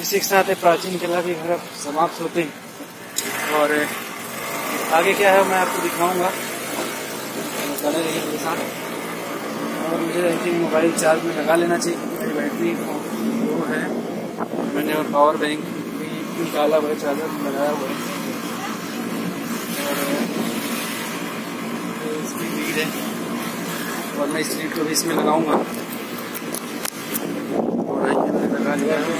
इसी के साथ प्राचीन किला भी घर समाप्त होते हैं। और, आगे क्या है मैं आपको दिखाऊँगा। और मुझे आई थिंक मोबाइल चार्ज में लगा लेना चाहिए मेरी बैटरी वो है। मैंने और पावर बैंक भी निकाला हुआ है चार्जर लगाया हुआ है। और इसकी लीड है। और मैं इस लीड को भी इसमें लगाऊँगा। और मैंने लगा लिया है।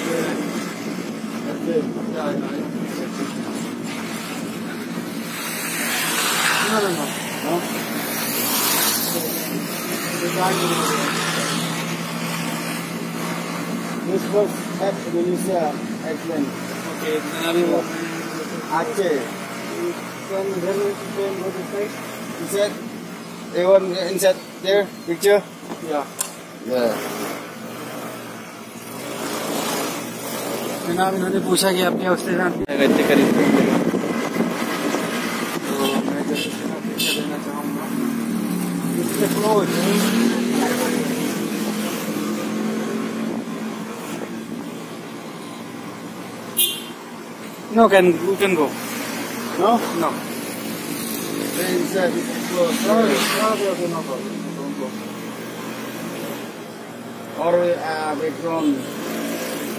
No, no, no. no. This was at Indonesia Iceland. Okay, will Aceh. Then then we can go to side. Is that everyone inside there? Picture? Yeah. Yeah. जनाब इन्होंने पूछा कि आप क्या उससे जानते हैं इतने करीब तो मैं जैसे देना चाहूँगा It's close. No can you can go No? No There inside it's close. No no no don't go Or uh, background.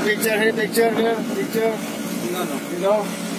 One picture here, picture here, picture. No no You know?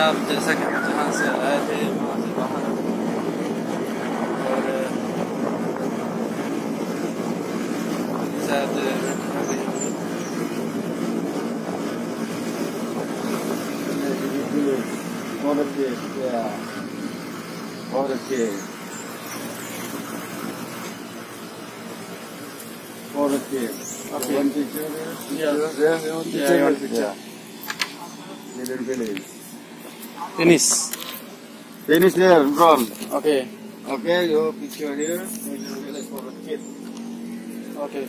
जनाब जैसा कि हम जहाँ से आए थे वहाँ से बाहर और शायद अभी Order cake, yeah. Order cake. Order cake. Okay. One picture there? Yeah. Yeah, yeah, one Yeah, picture. one picture. Yeah. Little village. Tennis. Tennis dia, Ron. Okay. Okay, your picture here. Okay.